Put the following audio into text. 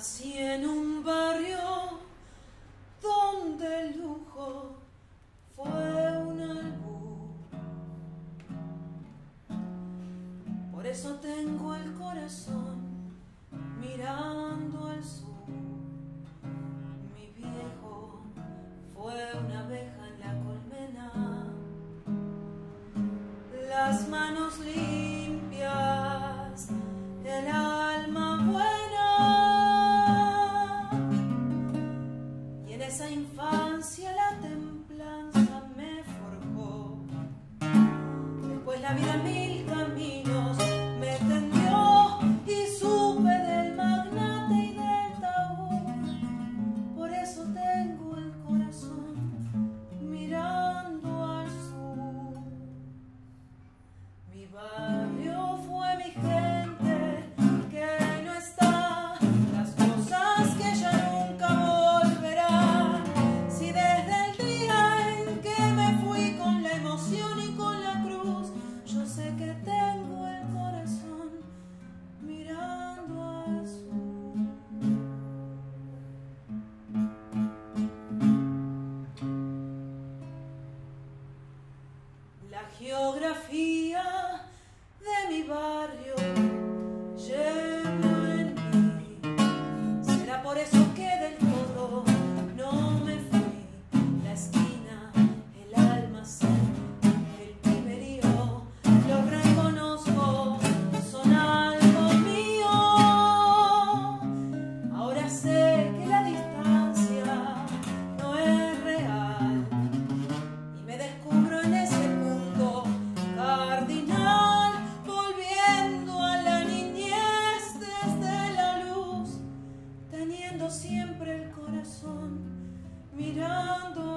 Nací en un barrio donde el lujo fue un albur. Por eso tengo el corazón mirando al sur. Mi viejo fue una abeja en la colmena. Las manos libres. You. olhando